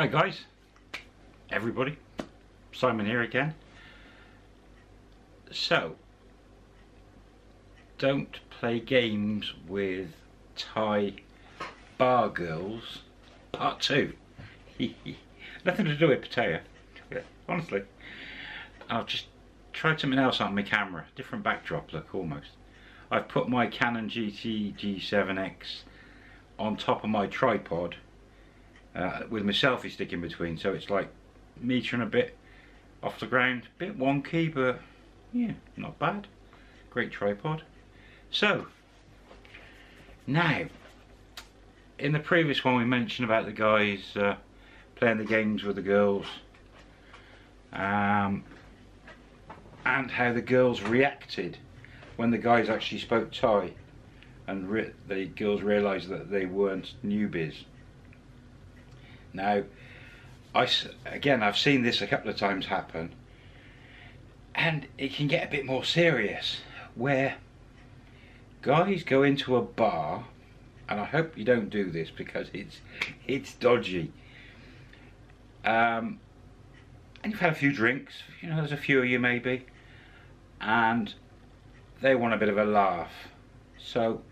Hi guys, everybody, Simon here again. So, don't play games with Thai bar girls, part two. Nothing to do with Pattaya, honestly. I've just tried something else on my camera, different backdrop look almost. I've put my Canon GT G7X on top of my tripod uh, with my selfie stick in between so it's like meter and a bit off the ground. A bit wonky but yeah not bad. Great tripod. So now in the previous one we mentioned about the guys uh, playing the games with the girls um, and how the girls reacted when the guys actually spoke Thai and the girls realised that they weren't newbies now, I, again, I've seen this a couple of times happen, and it can get a bit more serious, where guys go into a bar, and I hope you don't do this because it's it's dodgy. Um, and you've had a few drinks, you know, there's a few of you maybe, and they want a bit of a laugh. So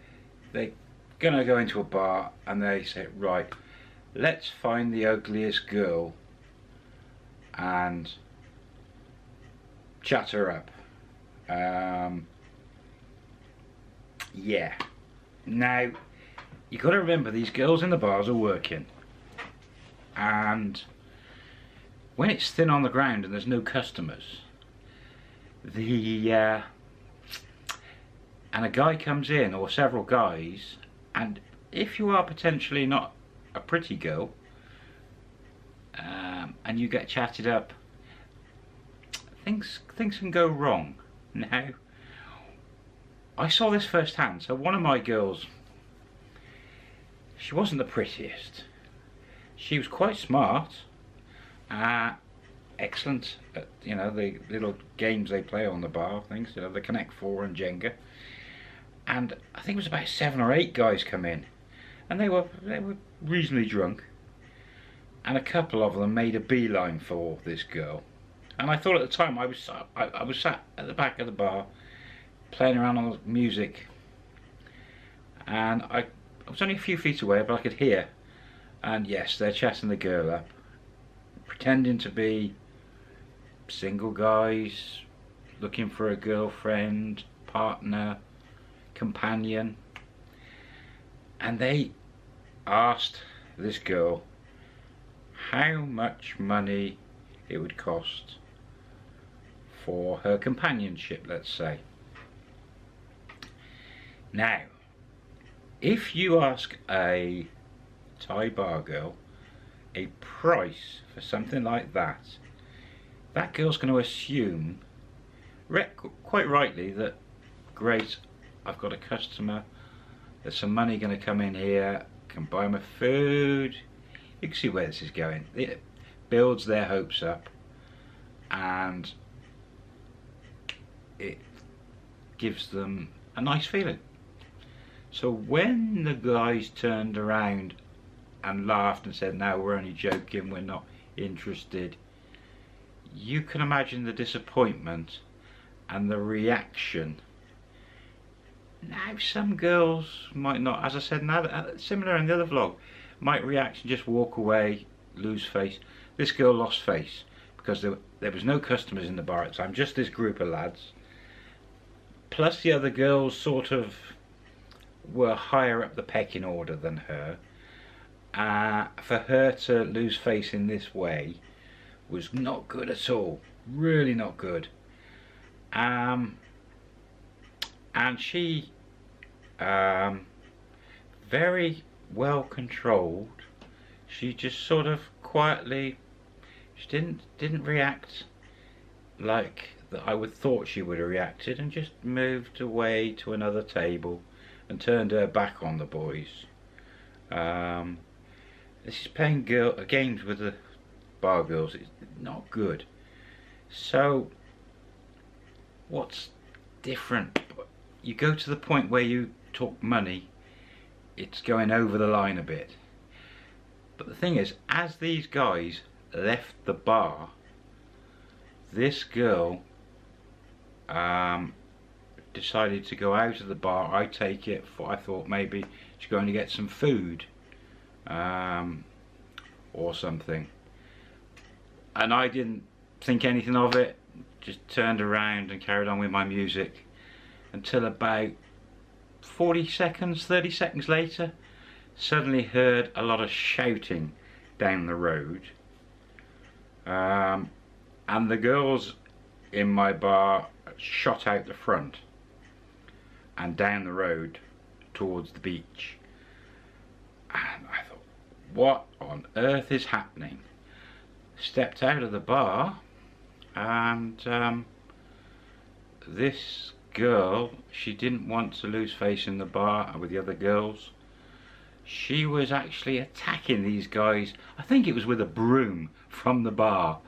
they're gonna go into a bar and they say, right, let's find the ugliest girl and chat her up. Um, yeah. Now, you've got to remember these girls in the bars are working. And when it's thin on the ground and there's no customers, the uh, and a guy comes in or several guys, and if you are potentially not a pretty girl um, and you get chatted up. Things things can go wrong. Now I saw this firsthand. So one of my girls she wasn't the prettiest. She was quite smart uh, excellent at, you know the little games they play on the bar things you know the Connect 4 and Jenga and I think it was about seven or eight guys come in. And they were they were reasonably drunk and a couple of them made a beeline for this girl. And I thought at the time I was I, I was sat at the back of the bar playing around on the music. And I, I was only a few feet away but I could hear. And yes they're chatting the girl up pretending to be single guys looking for a girlfriend partner companion. And they asked this girl how much money it would cost for her companionship, let's say. Now, if you ask a Thai bar girl a price for something like that, that girl's going to assume, quite rightly, that great, I've got a customer, there's some money going to come in here, can buy my food. You can see where this is going. It builds their hopes up and it gives them a nice feeling. So when the guys turned around and laughed and said, no, we're only joking, we're not interested, you can imagine the disappointment and the reaction now some girls might not, as I said, now uh, similar in the other vlog, might react and just walk away, lose face. This girl lost face because there, there was no customers in the bar at the time, just this group of lads. Plus the other girls sort of were higher up the pecking order than her. Uh, for her to lose face in this way was not good at all. Really not good. Um, and she um, very well controlled. She just sort of quietly she didn't didn't react like that I would thought she would have reacted and just moved away to another table and turned her back on the boys. Um, this is playing girl games with the bar girls it's not good. So what's different? You go to the point where you talk money, it's going over the line a bit. But the thing is, as these guys left the bar, this girl um, decided to go out of the bar. I take it for I thought maybe she's going to get some food um, or something. And I didn't think anything of it, just turned around and carried on with my music until about 40 seconds, 30 seconds later, suddenly heard a lot of shouting down the road. Um, and the girls in my bar shot out the front and down the road towards the beach. And I thought, what on earth is happening? Stepped out of the bar and um, this girl, she didn't want to lose face in the bar with the other girls. She was actually attacking these guys. I think it was with a broom from the bar.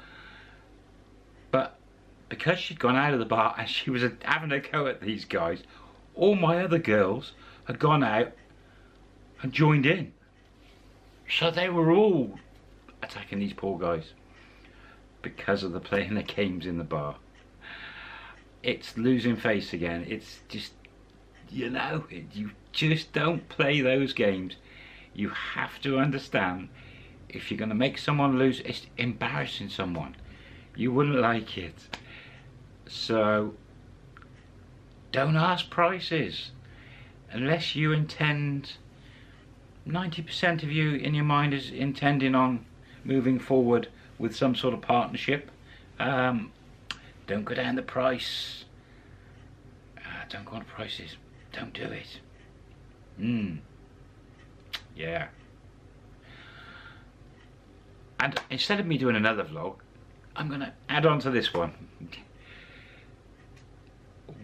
But because she'd gone out of the bar and she was having a go at these guys, all my other girls had gone out and joined in. So they were all attacking these poor guys because of the playing the games in the bar. It's losing face again. It's just, you know, you just don't play those games. You have to understand if you're going to make someone lose, it's embarrassing someone. You wouldn't like it. So, don't ask prices unless you intend 90% of you in your mind is intending on moving forward with some sort of partnership um, don't go down the price. Uh, don't go on prices. Don't do it. Hmm. yeah. And instead of me doing another vlog I'm gonna add on to this one.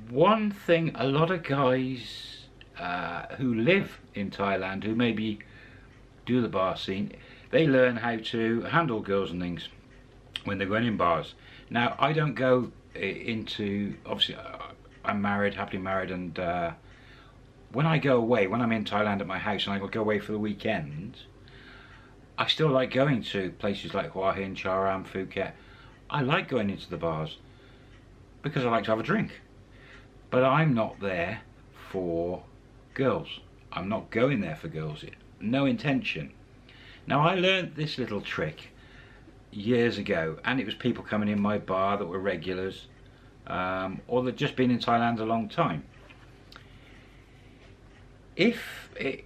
One thing a lot of guys uh, who live in Thailand who maybe do the bar scene they learn how to handle girls and things when they're going in bars now I don't go into obviously uh, I'm married happily married and uh, when I go away when I'm in Thailand at my house and I go away for the weekend I still like going to places like Hua Hin, Cha-am, Phuket I like going into the bars because I like to have a drink but I'm not there for girls. I'm not going there for girls. No intention. Now I learned this little trick years ago and it was people coming in my bar that were regulars um, or that just been in Thailand a long time. If it,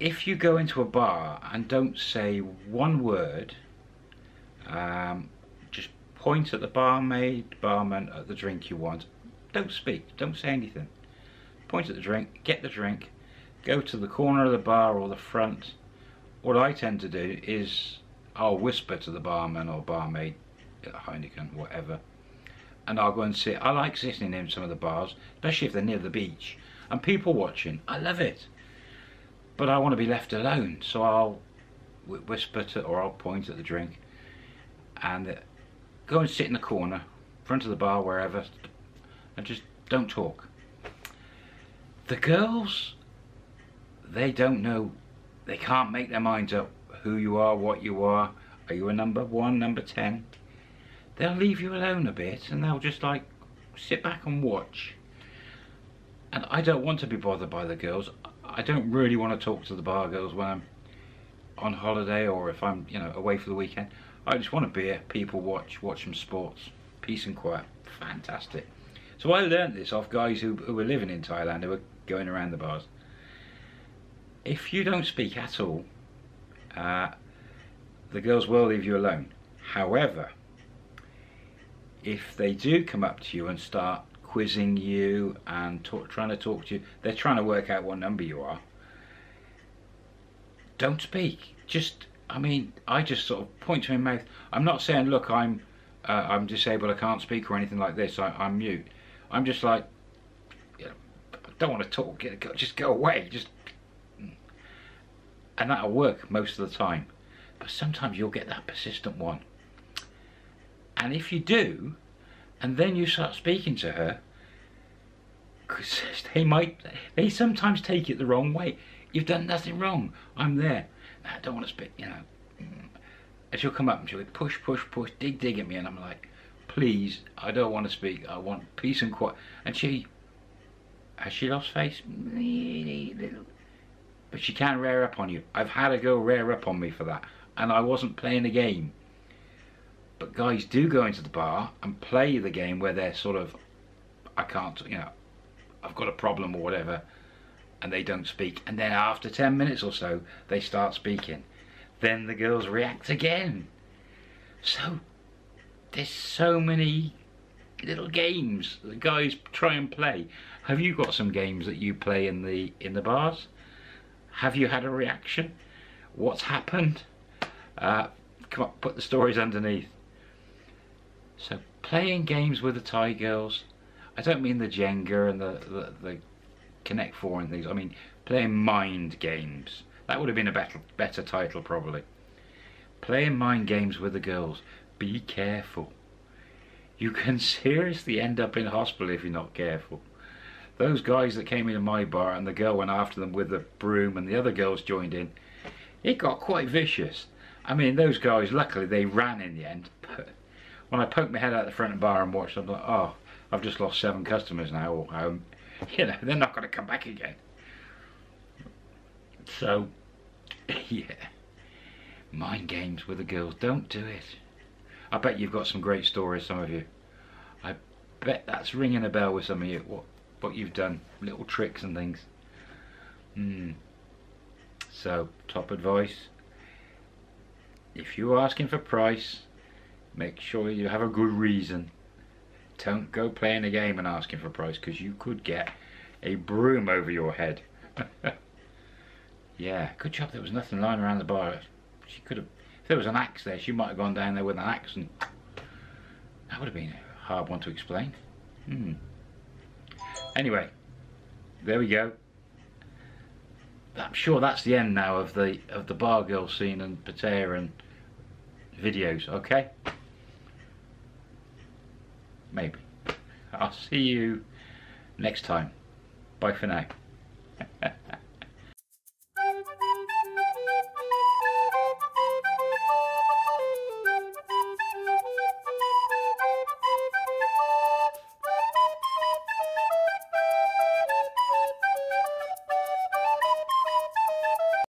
if you go into a bar and don't say one word, um, just point at the barmaid, barman, at the drink you want don't speak, don't say anything. Point at the drink, get the drink, go to the corner of the bar or the front. What I tend to do is I'll whisper to the barman or barmaid at Heineken, whatever, and I'll go and sit. I like sitting in some of the bars, especially if they're near the beach, and people watching. I love it. But I want to be left alone, so I'll whisper to, or I'll point at the drink, and uh, go and sit in the corner, front of the bar, wherever, and just don't talk. The girls, they don't know, they can't make their minds up who you are, what you are. Are you a number one, number 10? They'll leave you alone a bit and they'll just like sit back and watch. And I don't want to be bothered by the girls. I don't really want to talk to the bar girls when I'm on holiday or if I'm, you know, away for the weekend. I just want a people watch, watch some sports. Peace and quiet. Fantastic. So I learned this off guys who, who were living in Thailand, who were going around the bars. If you don't speak at all, uh, the girls will leave you alone. However, if they do come up to you and start quizzing you and talk, trying to talk to you, they're trying to work out what number you are. Don't speak. Just, I mean, I just sort of point to my mouth. I'm not saying, look, I'm, uh, I'm disabled, I can't speak or anything like this. I, I'm mute. I'm just like, you know, I don't want to talk, just go away, just, and that'll work most of the time. But sometimes you'll get that persistent one. And if you do, and then you start speaking to her, because they might, they sometimes take it the wrong way. You've done nothing wrong. I'm there. I don't want to speak, you know. And she'll come up and she'll go, push, push, push, dig, dig at me. And I'm like, please, I don't want to speak. I want peace and quiet. And she, has she lost face? But she can rear up on you. I've had a girl rear up on me for that. And I wasn't playing a game. But guys do go into the bar and play the game where they're sort of, I can't, you know, I've got a problem or whatever, and they don't speak. And then after 10 minutes or so, they start speaking. Then the girls react again. So, there's so many little games that guys try and play. Have you got some games that you play in the in the bars? Have you had a reaction? What's happened? Uh, come on, put the stories underneath. So playing games with the Thai girls, I don't mean the Jenga and the, the, the Connect 4 and things, I mean playing mind games. That would have been a better, better title probably. Playing mind games with the girls. Be careful. You can seriously end up in hospital if you're not careful. Those guys that came into my bar and the girl went after them with the broom and the other girls joined in, it got quite vicious. I mean, those guys, luckily, they ran in the end. But when I poked my head out the front of the bar and watched, I'm like, oh, I've just lost seven customers now. Or, um, you know, they're not going to come back again. So, yeah. Mind games with the girls. Don't do it. I bet you've got some great stories, some of you. I bet that's ringing a bell with some of you, what, what you've done. Little tricks and things. Hmm. So, top advice. If you're asking for price, make sure you have a good reason. Don't go playing a game and asking for price because you could get a broom over your head. yeah, good job there was nothing lying around the bar. She could have if there was an axe there, she might have gone down there with an axe and that would have been a hard one to explain. Hmm. Anyway, there we go. I'm sure that's the end now of the of the bar girl scene and Pattaya and videos, okay? Maybe. I'll see you next time. Bye for now.